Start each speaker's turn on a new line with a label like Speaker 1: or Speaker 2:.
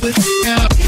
Speaker 1: with now.